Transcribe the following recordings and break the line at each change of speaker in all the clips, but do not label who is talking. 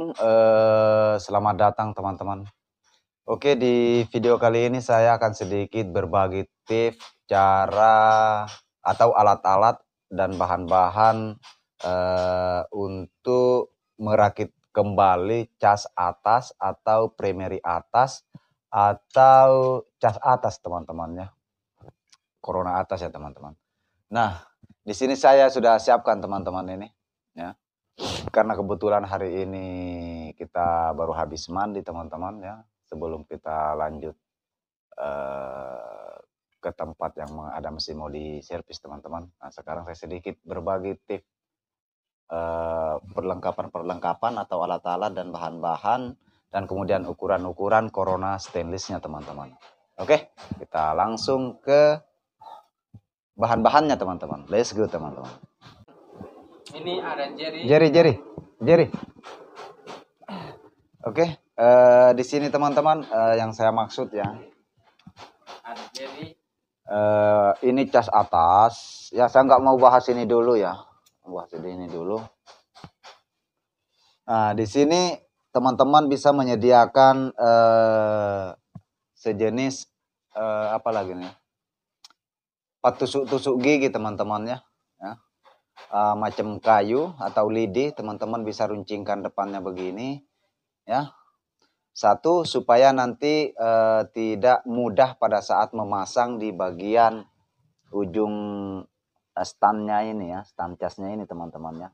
Assalamualaikum, eh, selamat datang teman-teman. Oke, di video kali ini saya akan sedikit berbagi tips cara atau alat-alat dan bahan-bahan eh, untuk merakit kembali cas atas atau primary atas atau cas atas teman-teman ya. Corona atas ya teman-teman. Nah, di sini saya sudah siapkan teman-teman ini ya karena kebetulan hari ini kita baru habis mandi teman-teman ya sebelum kita lanjut uh, ke tempat yang ada mesin mau di servis teman-teman. Nah sekarang saya sedikit berbagi tips uh, perlengkapan-perlengkapan atau alat-alat dan bahan-bahan dan kemudian ukuran-ukuran corona stainlessnya teman-teman. Oke, kita langsung ke bahan-bahannya teman-teman. Let's go teman-teman.
Ini ada Jerry.
Jerry, Jerry, Jerry. Oke, okay. uh, eh, di sini teman-teman uh, yang saya maksud ya.
Ada Jerry.
Uh, ini cas atas. Ya saya nggak mau bahas ini dulu ya. Bahas ini dulu. Nah di sini teman-teman bisa menyediakan uh, sejenis uh, apa lagi nih? Patusuk-tusuk gigi teman-teman ya uh, macam kayu atau lidi, teman-teman bisa runcingkan depannya begini, ya. Satu supaya nanti uh, tidak mudah pada saat memasang di bagian ujung uh, standnya ini ya, stand casnya ini teman-teman ya.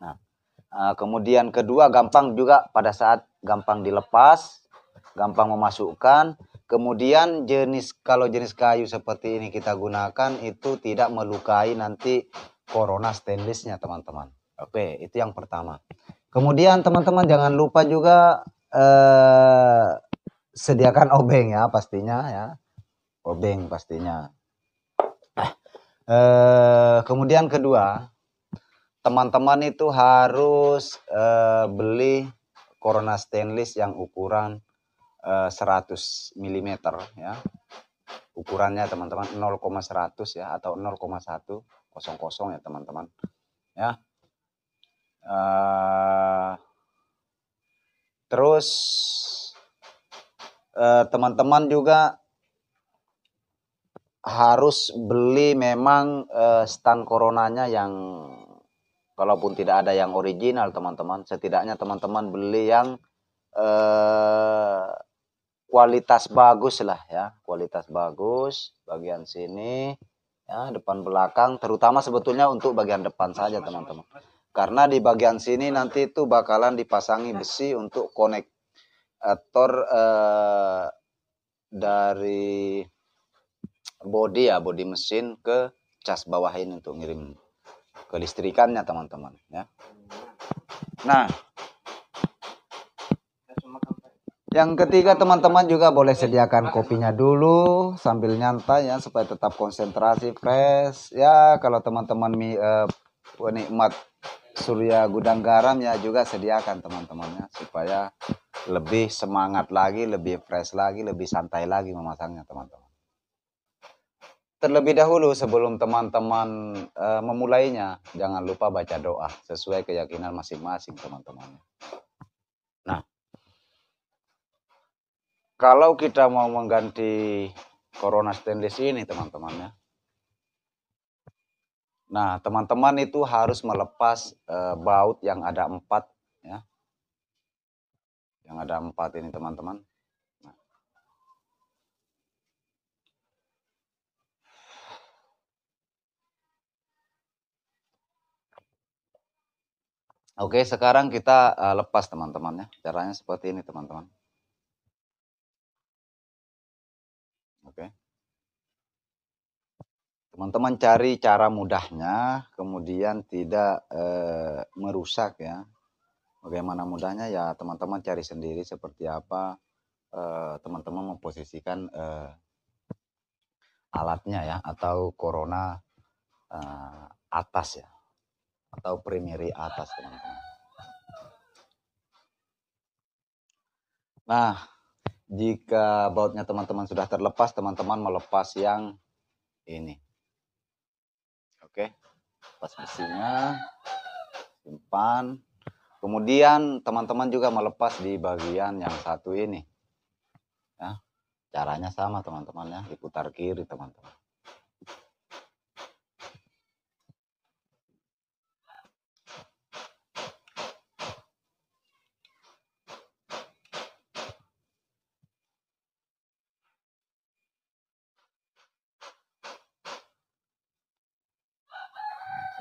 Nah, uh, kemudian kedua gampang juga pada saat gampang dilepas, gampang memasukkan, Kemudian jenis kalau jenis kayu seperti ini kita gunakan itu tidak melukai nanti corona stainlessnya teman-teman. Oke, itu yang pertama. Kemudian teman-teman jangan lupa juga eh, sediakan obeng ya pastinya ya. Obeng pastinya. Eh, kemudian kedua, teman-teman itu harus eh, beli corona stainless yang ukuran 100 eh, mm ya. Ukurannya teman-teman 0,100 ya atau 0,100 ya teman-teman. Ya. Uh, terus eh, teman-teman uh, juga harus beli memang uh, stand coronanya yang kalaupun tidak ada yang original teman-teman setidaknya teman-teman beli yang uh, kualitas bagus lah ya kualitas bagus bagian sini ya depan belakang terutama sebetulnya untuk bagian depan saja teman-teman. Karena di bagian sini nanti itu bakalan dipasangi besi untuk konektor eh, dari body ya body mesin ke cas bawah ini untuk ngirim kelistrikannya teman-teman ya. Nah Yang ketiga teman-teman juga boleh sediakan kopinya dulu sambil nyantai ya supaya tetap konsentrasi fresh. Ya kalau teman-teman uh, surya gudang garam ya juga sediakan teman-temannya supaya lebih semangat lagi, lebih fresh lagi, lebih santai lagi memasangnya teman-teman. Terlebih dahulu sebelum teman-teman uh, memulainya, jangan lupa baca doa sesuai keyakinan masing-masing teman-teman. Kalau kita mau mengganti Corona stainless ini teman-teman ya. Nah teman-teman itu harus melepas e, baut yang ada empat ya. Yang ada empat ini teman-teman. Nah. Oke sekarang kita e, lepas teman-teman ya. Caranya seperti ini teman-teman. Oke. Teman-teman cari cara mudahnya, kemudian tidak e, merusak ya. Bagaimana mudahnya ya teman-teman cari sendiri seperti apa eh, teman-teman memposisikan e, alatnya ya atau corona e, atas ya atau primary atas teman-teman. Nah, jika bautnya teman-teman sudah terlepas, teman-teman melepas yang ini. Oke, lepas besinya, simpan. Kemudian teman-teman juga melepas di bagian yang satu ini. Ya, caranya sama teman-teman ya, diputar kiri teman-teman.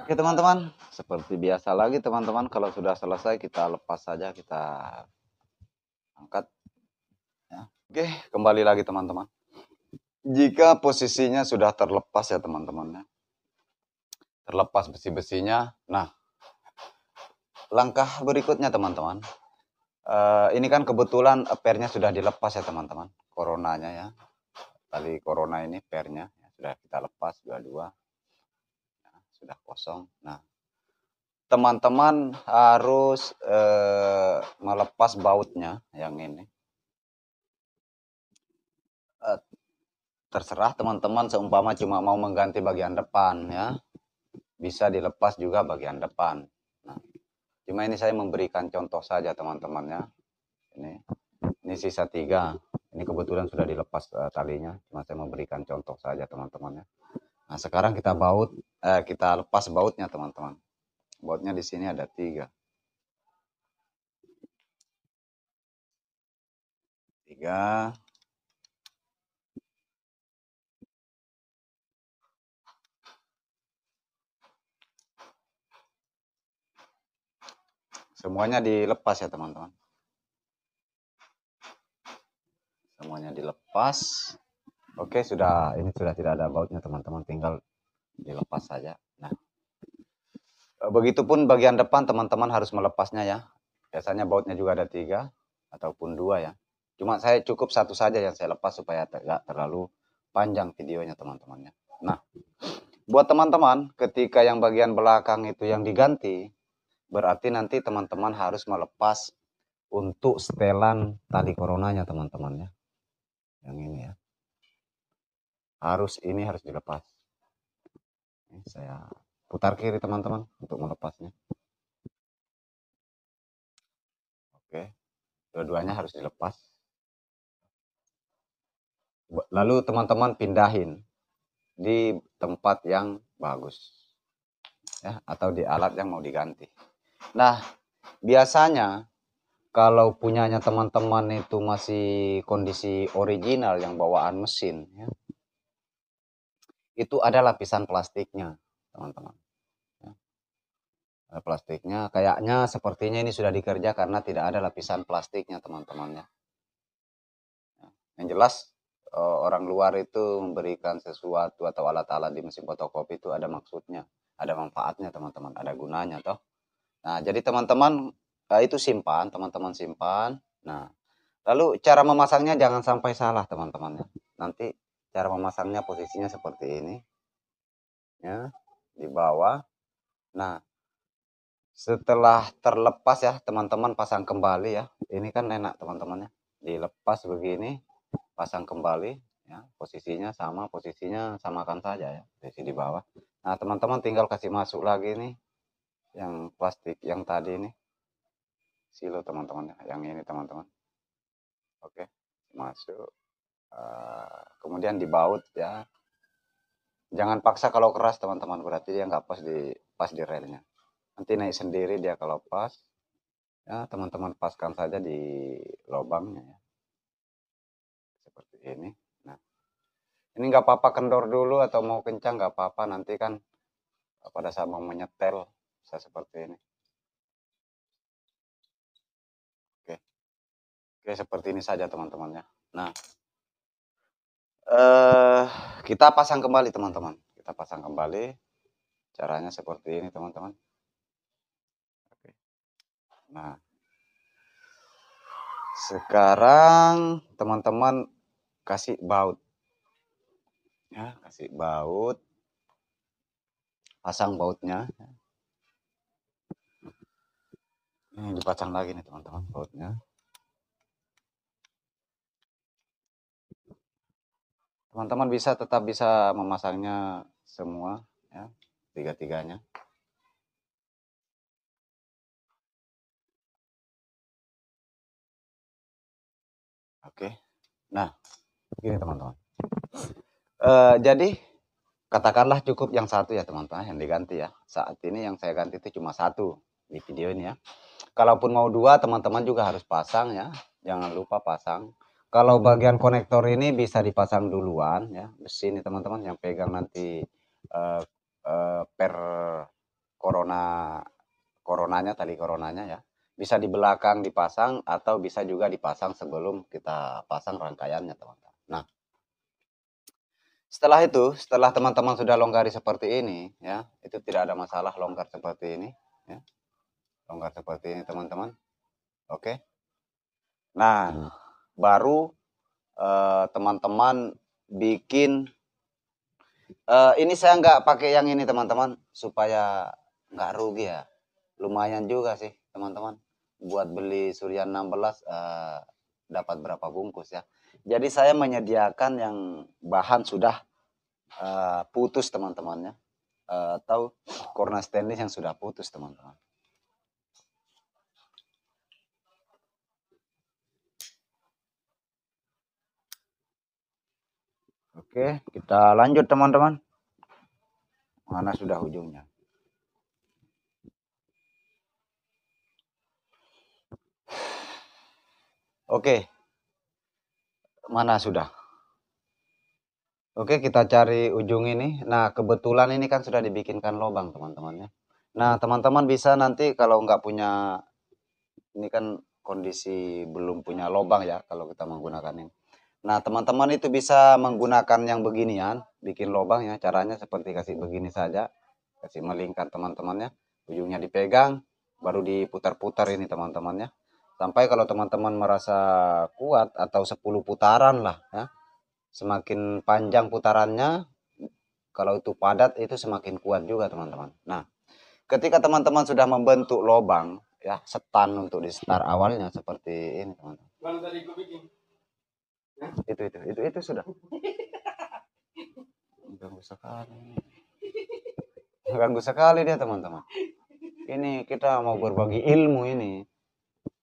Oke teman-teman, seperti biasa lagi teman-teman, kalau sudah selesai kita lepas saja, kita angkat. Ya. Oke, kembali lagi teman-teman. Jika posisinya sudah terlepas ya teman-teman ya, terlepas besi-besinya, nah langkah berikutnya teman-teman, uh, ini kan kebetulan pernya sudah dilepas ya teman-teman, coronanya ya, tali corona ini pernya ya, sudah kita lepas dua-dua sudah kosong. Nah, teman-teman harus eh, melepas bautnya yang ini. Eh, terserah teman-teman seumpama cuma mau mengganti bagian depan ya. Bisa dilepas juga bagian depan. Nah, cuma ini saya memberikan contoh saja teman-teman ya. Ini ini sisa tiga. Ini kebetulan sudah dilepas uh, talinya. Cuma saya memberikan contoh saja teman-teman ya. Nah, sekarang kita baut, eh, kita lepas bautnya teman-teman. Bautnya di sini ada tiga. Tiga. Semuanya dilepas ya teman-teman. Semuanya dilepas. Oke, sudah ini sudah tidak ada bautnya teman-teman, tinggal dilepas saja. Nah, e, begitupun bagian depan teman-teman harus melepasnya ya. Biasanya bautnya juga ada tiga ataupun dua ya. Cuma saya cukup satu saja yang saya lepas supaya tidak terlalu panjang videonya teman-temannya. Nah, buat teman-teman ketika yang bagian belakang itu yang diganti, berarti nanti teman-teman harus melepas untuk setelan tali coronanya teman-teman ya. Yang ini ya harus ini harus dilepas. Ini saya putar kiri teman-teman untuk melepasnya. Oke dua-duanya harus dilepas. Lalu teman-teman pindahin di tempat yang bagus ya atau di alat yang mau diganti. Nah biasanya kalau punyanya teman-teman itu masih kondisi original yang bawaan mesin ya itu ada lapisan plastiknya, teman-teman. Ya. Plastiknya, kayaknya sepertinya ini sudah dikerja karena tidak ada lapisan plastiknya, teman-teman ya. Yang jelas eh, orang luar itu memberikan sesuatu atau alat-alat di mesin fotokopi itu ada maksudnya, ada manfaatnya, teman-teman, ada gunanya, toh. Nah, jadi teman-teman eh, itu simpan, teman-teman simpan. Nah, lalu cara memasangnya jangan sampai salah, teman-teman ya. Nanti cara memasangnya posisinya seperti ini ya di bawah. Nah setelah terlepas ya teman-teman pasang kembali ya. Ini kan enak teman-teman ya. Dilepas begini pasang kembali ya. Posisinya sama posisinya samakan saja ya di bawah. Nah teman-teman tinggal kasih masuk lagi nih yang plastik yang tadi ini silo teman-teman ya yang ini teman-teman. Oke masuk Eh, kemudian dibaut ya. Jangan paksa kalau keras teman-teman. Berarti dia nggak pas di pas di relnya nanti naik sendiri dia kalau pas ya teman-teman paskan saja di lubangnya ya. Seperti ini. Nah ini nggak apa-apa kendor dulu atau mau kencang nggak apa-apa. Nanti kan pada saat mau menyetel bisa seperti ini. Oke. Oke seperti ini saja teman-teman ya. Nah uh, kita pasang kembali teman-teman. Kita pasang kembali. Caranya seperti ini teman-teman. Oke. Nah. Sekarang teman-teman kasih baut. Ya kasih baut. Pasang bautnya. Ini dipasang lagi nih teman-teman bautnya teman-teman bisa tetap bisa memasangnya semua ya tiga-tiganya. Oke. Nah gini teman-teman. Uh, jadi katakanlah cukup yang satu ya teman-teman yang diganti ya. Saat ini yang saya ganti itu cuma satu di video ini ya. Kalaupun mau dua teman-teman juga harus pasang ya. Jangan lupa pasang kalau bagian konektor ini bisa dipasang duluan ya. Besi ini teman-teman yang pegang nanti eh, eh, per corona coronanya tali coronanya ya bisa di belakang dipasang atau bisa juga dipasang sebelum kita pasang rangkaiannya teman-teman. Nah, setelah itu, setelah teman-teman sudah longgari seperti ini, ya, itu tidak ada masalah longgar seperti ini, ya, longgar seperti ini teman-teman. Oke. Nah, baru eh, teman-teman bikin. eh, ini saya nggak pakai yang ini teman-teman supaya nggak rugi ya. Lumayan juga sih teman-teman buat beli Surya 16 eh, dapat berapa bungkus ya. Jadi saya menyediakan yang bahan sudah eh, putus teman-temannya Eh, atau korna stainless yang sudah putus teman-teman. Oke, kita lanjut teman-teman. Mana sudah ujungnya? Oke. Mana sudah? Oke, kita cari ujung ini. Nah, kebetulan ini kan sudah dibikinkan lubang, teman-teman ya. Nah, teman-teman bisa nanti kalau nggak punya ini kan kondisi belum punya lubang ya kalau kita menggunakan ini. Nah, teman-teman itu bisa menggunakan yang beginian, bikin lubang ya. Caranya seperti kasih begini saja. Kasih melingkar teman-temannya. Ujungnya dipegang, baru diputar-putar ini teman-temannya sampai kalau teman-teman merasa kuat atau 10 putaran lah ya semakin panjang putarannya kalau itu padat itu semakin kuat juga teman-teman nah ketika teman-teman sudah membentuk lubang ya setan untuk di start awalnya seperti ini teman-teman
Bang tadi ku bikin.
Itu itu itu itu sudah. Ganggu sekali. Ganggu sekali dia teman-teman. Ini kita mau berbagi ilmu ini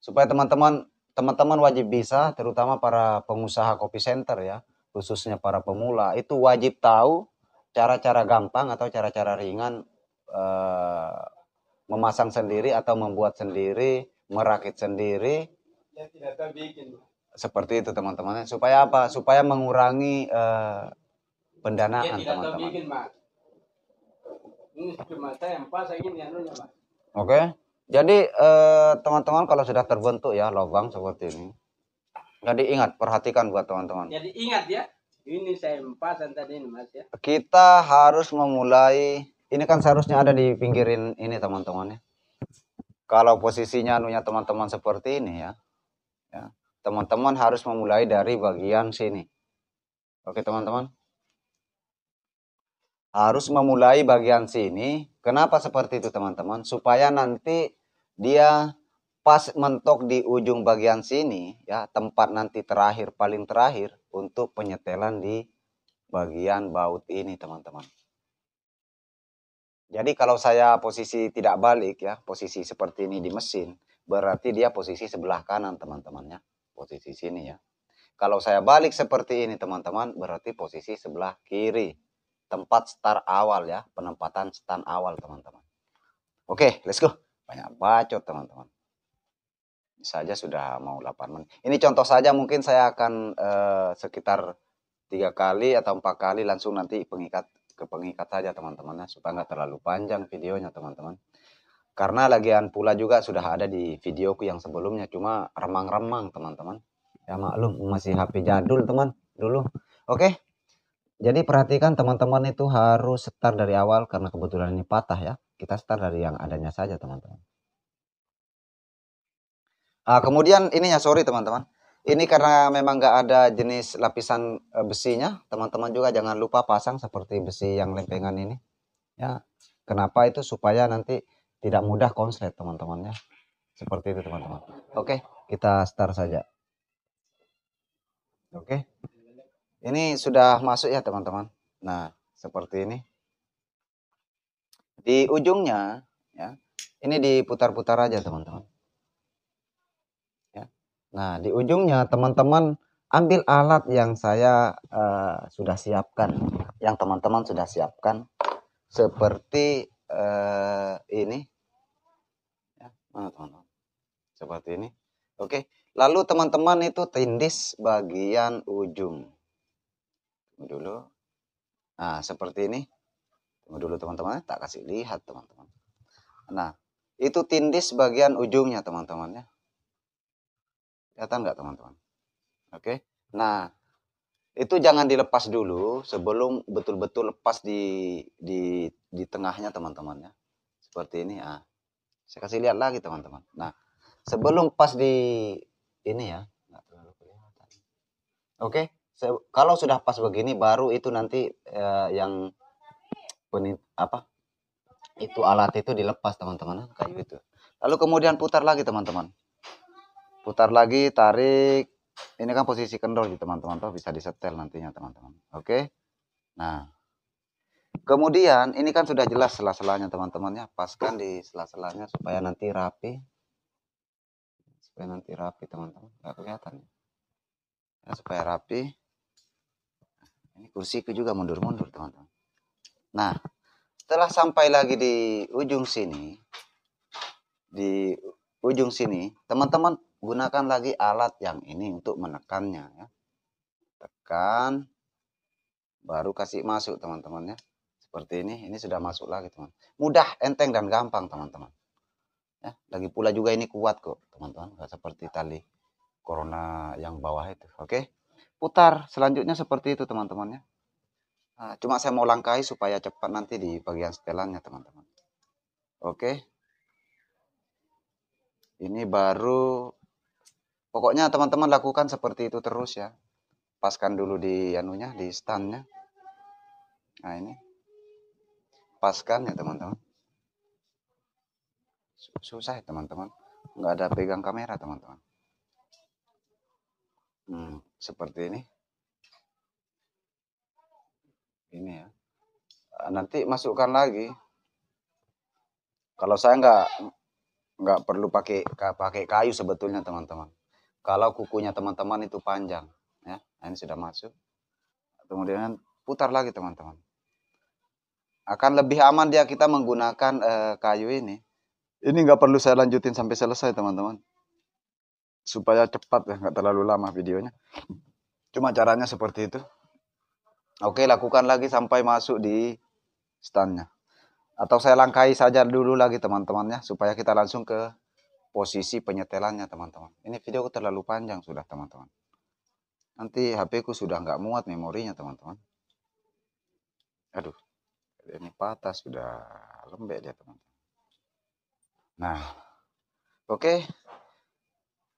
supaya teman-teman teman-teman wajib bisa terutama para pengusaha kopi center ya khususnya para pemula. Itu wajib tahu cara-cara gampang atau cara-cara ringan eh, memasang sendiri atau membuat sendiri merakit sendiri. Seperti itu teman-teman supaya apa supaya mengurangi eh,
Ya
pendanaan
tidak tahu
teman-teman. Oke. Jadi eh, teman-teman kalau sudah terbentuk ya lubang seperti ini. Jadi ingat perhatikan buat teman-teman.
Jadi ingat ya, ini saya yang pasang tadi ini, Mas ya.
Kita harus memulai ini kan seharusnya ada di pinggirin ini teman-teman ya. Kalau posisinya anunya teman-teman seperti ini ya. Teman-teman harus memulai dari bagian sini. Oke teman-teman. Harus memulai bagian sini. Kenapa seperti itu teman-teman? Supaya nanti dia pas mentok di ujung bagian sini ya tempat nanti terakhir paling terakhir untuk penyetelan di bagian baut ini teman-teman. Jadi kalau saya posisi tidak balik ya posisi seperti ini di mesin berarti dia posisi sebelah kanan teman-temannya posisi sini ya. Kalau saya balik seperti ini teman-teman berarti posisi sebelah kiri tempat start awal ya penempatan stand awal teman-teman. Oke let's go banyak bacot teman-teman saja sudah mau 8 menit. Ini contoh saja mungkin saya akan eh, sekitar tiga kali atau empat kali langsung nanti pengikat ke pengikat saja teman-teman ya, supaya nggak terlalu panjang videonya teman-teman. Karena lagian pula juga sudah ada di videoku yang sebelumnya cuma remang-remang teman-teman. Ya maklum masih HP jadul teman dulu. Oke. Jadi perhatikan teman-teman itu harus start dari awal karena kebetulan ini patah ya. Kita start dari yang adanya saja teman-teman. Ah, kemudian ininya sorry teman-teman. Ini karena memang nggak ada jenis lapisan eh, besinya, teman-teman juga jangan lupa pasang seperti besi yang lempengan ini. Ya, kenapa itu supaya nanti tidak mudah konslet teman-teman ya. Seperti itu teman-teman. Oke, kita start saja. Oke. Ini sudah masuk ya teman-teman. Nah, seperti ini. Di ujungnya ya. Ini diputar-putar aja teman-teman. Nah, di ujungnya teman-teman ambil alat yang saya uh, sudah siapkan, yang teman-teman sudah siapkan, seperti uh, ini, ya, mana teman-teman? Seperti ini, oke. Lalu teman-teman itu tindis bagian ujung, dulu. Nah, seperti ini. Tunggu dulu teman-teman, tak kasih lihat teman-teman. Nah, itu tindis bagian ujungnya teman-teman ya. Kelihatan nggak teman-teman? Oke. Nah, itu jangan dilepas dulu sebelum betul-betul lepas di di di tengahnya teman-teman ya. Seperti ini ah. Saya kasih lihat lagi teman-teman. Nah, sebelum pas di ini ya. Oke, kalau sudah pas begini baru itu nanti eh, yang penit apa itu alat itu dilepas teman-teman kayu itu lalu kemudian putar lagi teman-teman putar lagi tarik ini kan posisi kendor di teman-teman. Tuh bisa disetel nantinya teman-teman. Oke? Nah. Kemudian ini kan sudah jelas sela-selanya teman-teman ya. Paskan di sela-selanya supaya nanti rapi. Supaya nanti rapi teman-teman. Nggak kelihatan ya? Supaya rapi. Ini kursiku juga mundur-mundur teman-teman. Nah, setelah sampai lagi di ujung sini, di ujung sini, teman-teman gunakan lagi alat yang ini untuk menekannya. Ya. Tekan, baru kasih masuk teman-teman ya. Seperti ini, ini sudah masuk lagi teman. Mudah, enteng dan gampang teman-teman. Ya, lagi pula juga ini kuat kok teman-teman, nggak seperti tali corona yang bawah itu. Oke, putar selanjutnya seperti itu teman-teman ya. Nah, cuma saya mau langkahi supaya cepat nanti di bagian setelannya teman-teman. Oke. Ini baru pokoknya teman-teman lakukan seperti itu terus ya. Paskan dulu di anunya, di standnya. Nah ini. Paskan ya teman-teman. Susah ya teman-teman. Nggak ada pegang kamera teman-teman. Hmm, seperti ini ini ya ah, nanti masukkan lagi kalau saya nggak nggak perlu pakai pakai kayu sebetulnya teman-teman kalau kukunya teman-teman itu panjang ya nah, ini sudah masuk. Kemudian putar lagi teman-teman. Akan lebih aman dia kita menggunakan uh, kayu ini. Ini nggak perlu saya lanjutin sampai selesai teman-teman. Supaya cepat ya nggak terlalu lama videonya. Cuma caranya seperti itu. Oke, lakukan lagi sampai masuk di standnya. Atau saya langkahi saja dulu lagi teman-temannya supaya kita langsung ke posisi penyetelannya teman-teman. Ini video terlalu panjang sudah teman-teman. Nanti HP ku sudah nggak muat memorinya teman-teman. Aduh, ini patah sudah lembek dia teman-teman. Nah, oke.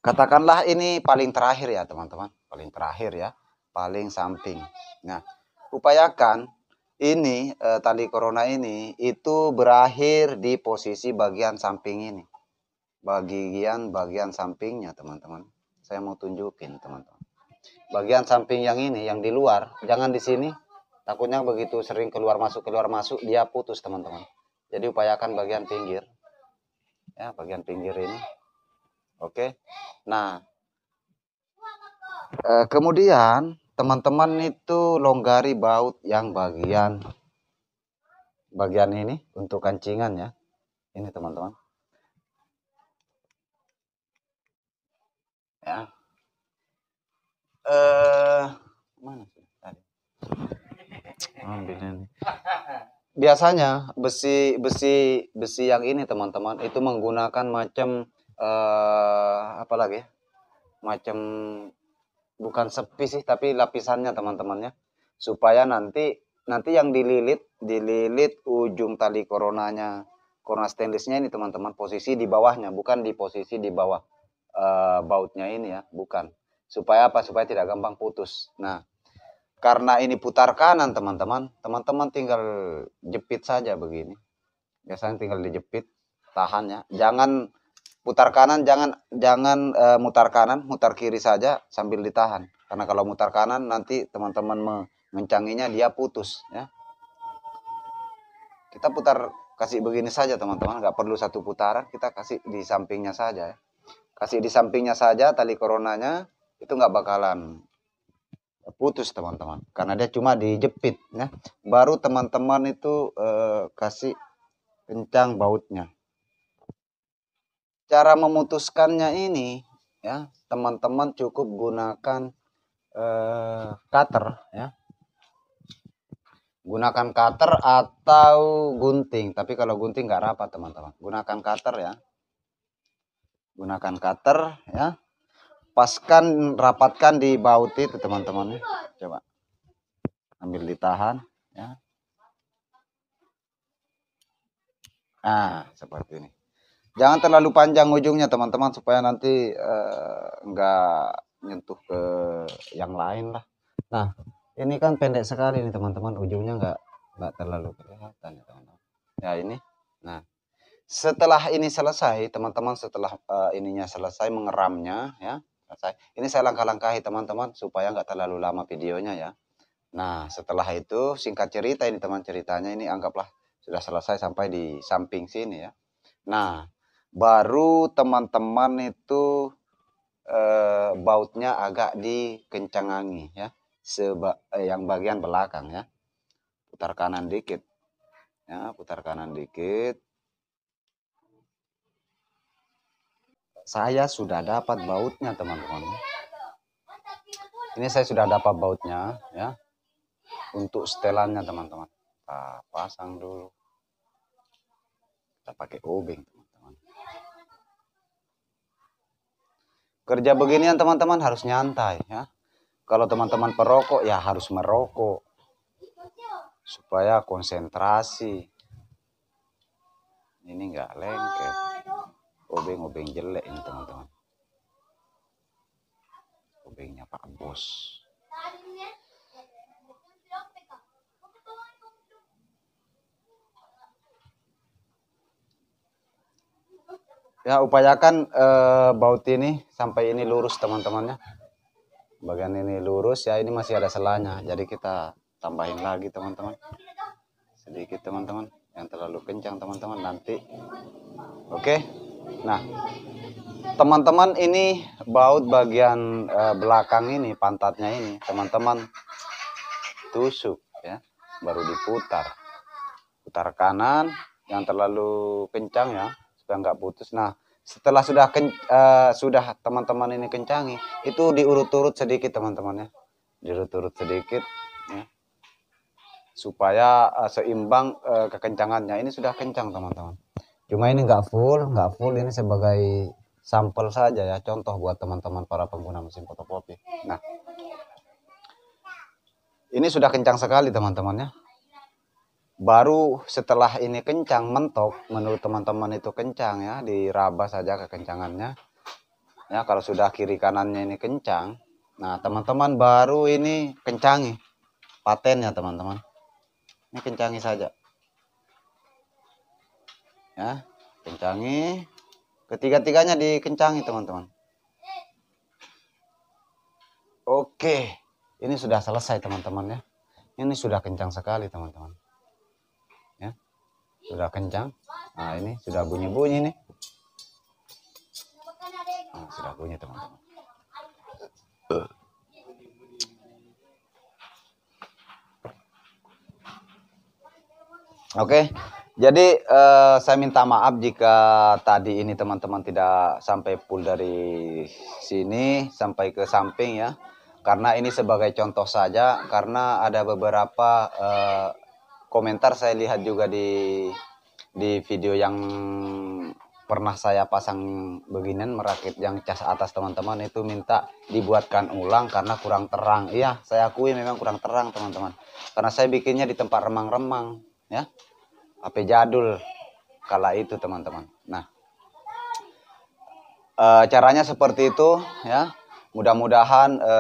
Katakanlah ini paling terakhir ya teman-teman. Paling terakhir ya. Paling samping. Nah, upayakan ini e, tali corona ini itu berakhir di posisi bagian samping ini. Bagian bagian sampingnya, teman-teman. Saya mau tunjukin, teman-teman. Bagian samping yang ini, yang di luar, jangan di sini. Takutnya begitu sering keluar masuk keluar masuk dia putus, teman-teman. Jadi upayakan bagian pinggir. Ya, bagian pinggir ini. Oke. Nah, e, kemudian teman-teman itu longgari baut yang bagian bagian ini untuk kancingan ya. Ini teman-teman. Ya. Eh, mana sih tadi? Biasanya besi besi besi yang ini teman-teman itu menggunakan macam eh apa lagi? Macam bukan sepi sih tapi lapisannya teman-temannya supaya nanti nanti yang dililit dililit ujung tali coronanya corona stainlessnya ini teman-teman posisi di bawahnya bukan di posisi di bawah uh, bautnya ini ya bukan. Supaya apa? Supaya tidak gampang putus. Nah karena ini putar kanan teman-teman teman-teman tinggal jepit saja begini. Biasanya tinggal dijepit tahan ya. Jangan putar kanan jangan jangan e, mutar kanan mutar kiri saja sambil ditahan. Karena kalau mutar kanan nanti teman-teman mengencanginya dia putus ya. Kita putar kasih begini saja teman-teman. Nggak perlu satu putaran kita kasih di sampingnya saja ya kasih di sampingnya saja tali coronanya itu nggak bakalan putus teman-teman. Karena dia cuma dijepit ya. Baru teman-teman itu eh, kasih kencang bautnya. Cara memutuskannya ini ya teman-teman cukup gunakan eh, cutter ya. Gunakan cutter atau gunting. Tapi kalau gunting nggak rapat teman-teman. Gunakan cutter ya gunakan cutter ya. Paskan rapatkan di baut itu teman-teman ya. coba. Ambil ditahan ya. Nah seperti ini. Jangan terlalu panjang ujungnya teman-teman supaya nanti eh, enggak nyentuh ke yang lain lah. Nah ini kan pendek sekali nih teman-teman. Ujungnya enggak enggak terlalu kelihatan ya teman-teman. Ya ini. Nah setelah ini selesai teman-teman setelah eh, ininya selesai mengeramnya ya selesai. Ini saya langkah-langkahi teman-teman supaya nggak terlalu lama videonya ya. Nah setelah itu singkat cerita ini teman ceritanya ini anggaplah sudah selesai sampai di samping sini ya. Nah baru teman-teman itu eh, bautnya agak dikencangangi ya. Seba, eh, yang bagian belakang ya. Putar kanan dikit. Ya, putar kanan dikit. Saya sudah dapat bautnya teman-teman. Ini saya sudah dapat bautnya ya. Untuk setelannya teman-teman. Kita pasang dulu. Kita pakai obeng teman-teman. Kerja beginian teman-teman harus nyantai ya. Kalau teman-teman perokok ya harus merokok. Supaya konsentrasi. Ini enggak lengket obeng-obeng jelek ini teman-teman. Obengnya Pak Bos. Ya upayakan eh, baut ini sampai ini lurus teman-temannya bagian ini lurus ya ini masih ada selanya. Jadi kita tambahin lagi teman-teman. Sedikit teman-teman yang terlalu kencang teman-teman nanti. Oke? okay? Nah, teman-teman ini baut bagian uh, belakang ini, pantatnya ini, teman-teman tusuk ya, baru diputar. Putar kanan yang terlalu kencang ya, supaya nggak putus. Nah, setelah sudah ken, uh, sudah teman-teman ini kencangi, itu diurut-urut sedikit teman-teman ya. Diurut-urut sedikit ya. Supaya uh, seimbang kekencangannya. Ini sudah kencang teman-teman. Cuma ini nggak full, nggak full ini sebagai sampel saja ya, contoh buat teman-teman para pengguna mesin fotokopi. Nah, ini sudah kencang sekali teman-teman ya. Baru setelah ini kencang mentok, menurut teman-teman itu kencang ya, diraba saja kekencangannya. Ya, kalau sudah kiri kanannya ini kencang, nah teman-teman baru ini kencangi patennya teman-teman. Ini kencangi saja ya kencangi. Ketiga-tiganya dikencangi teman-teman. Oke ini sudah selesai teman-teman ya. Ini sudah kencang sekali teman-teman. Ya sudah kencang. Nah ini sudah bunyi-bunyi nih. Nah, sudah bunyi teman-teman. Oke, jadi uh, saya minta maaf jika tadi ini teman-teman tidak sampai full dari sini sampai ke samping ya. Karena ini sebagai contoh saja karena ada beberapa uh, komentar saya lihat juga di di video yang pernah saya pasang beginian merakit yang cas atas teman-teman itu minta dibuatkan ulang karena kurang terang. Iya, saya akui memang kurang terang teman-teman. Karena saya bikinnya di tempat remang-remang ya HP jadul kala itu teman-teman. Nah, e, caranya seperti itu ya. Mudah-mudahan e,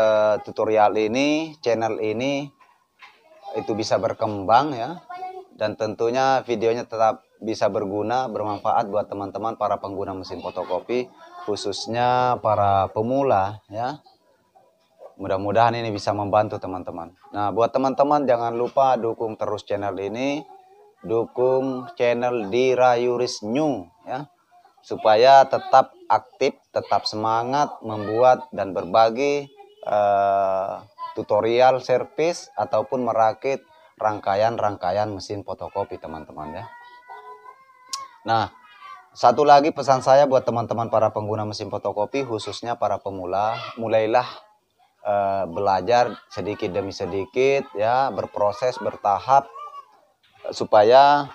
tutorial ini, channel ini itu bisa berkembang ya. Dan tentunya videonya tetap bisa berguna, bermanfaat buat teman-teman para pengguna mesin fotokopi, khususnya para pemula ya. Mudah-mudahan ini bisa membantu teman-teman. Nah, buat teman-teman jangan lupa dukung terus channel ini dukung channel Dirayuris New ya supaya tetap aktif, tetap semangat membuat dan berbagi uh, tutorial servis ataupun merakit rangkaian-rangkaian mesin fotokopi teman-teman ya. Nah, satu lagi pesan saya buat teman-teman para pengguna mesin fotokopi khususnya para pemula, mulailah uh, belajar sedikit demi sedikit ya, berproses bertahap supaya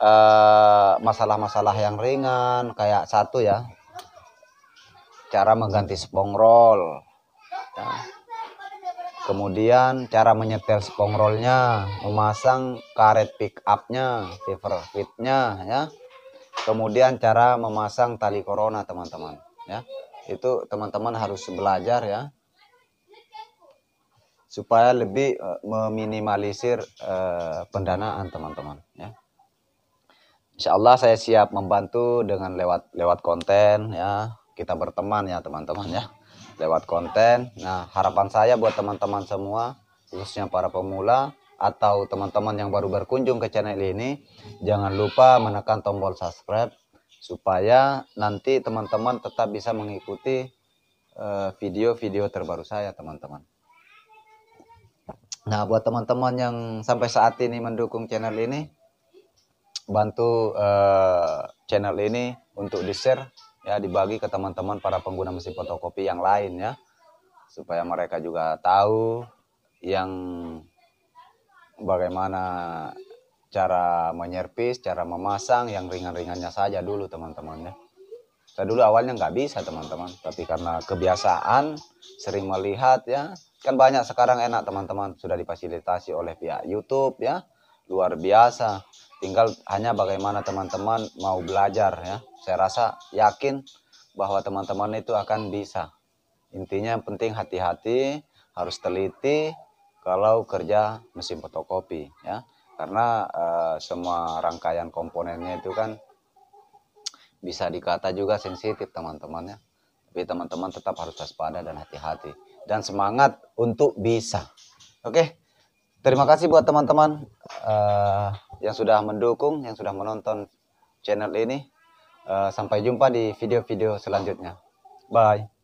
eh, masalah-masalah uh, yang ringan kayak satu ya cara mengganti spongrol ya Kemudian cara menyetel spong rollnya, memasang karet pick upnya, lever fitnya, ya. Kemudian cara memasang tali corona teman-teman, ya. Itu teman-teman harus belajar ya, supaya lebih uh, meminimalisir uh, pendanaan teman-teman, ya. Insya Allah saya siap membantu dengan lewat lewat konten ya. Kita berteman ya teman-teman ya lewat konten. Nah, harapan saya buat teman-teman semua, khususnya para pemula atau teman-teman yang baru berkunjung ke channel ini, jangan lupa menekan tombol subscribe supaya nanti teman-teman tetap bisa mengikuti eh, video-video terbaru saya, teman-teman. Nah, buat teman-teman yang sampai saat ini mendukung channel ini, bantu uh, channel ini untuk di-share ya dibagi ke teman-teman para pengguna mesin fotokopi yang lain ya supaya mereka juga tahu yang bagaimana cara menyervis, cara memasang yang ringan-ringannya saja dulu teman-teman ya. Saya dulu awalnya nggak bisa teman-teman, tapi karena kebiasaan sering melihat ya, kan banyak sekarang enak teman-teman sudah difasilitasi oleh pihak YouTube ya, luar biasa. Tinggal hanya bagaimana teman-teman mau belajar ya saya rasa yakin bahwa teman-teman itu akan bisa. Intinya yang penting hati-hati, harus teliti kalau kerja mesin fotokopi ya. Karena uh, semua rangkaian komponennya itu kan bisa dikata juga sensitif teman-teman ya. Tapi teman-teman tetap harus waspada dan hati-hati dan semangat untuk bisa. Oke. Terima kasih buat teman-teman uh, yang sudah mendukung, yang sudah menonton channel ini. Eh, sampai jumpa di video-video selanjutnya. Bye.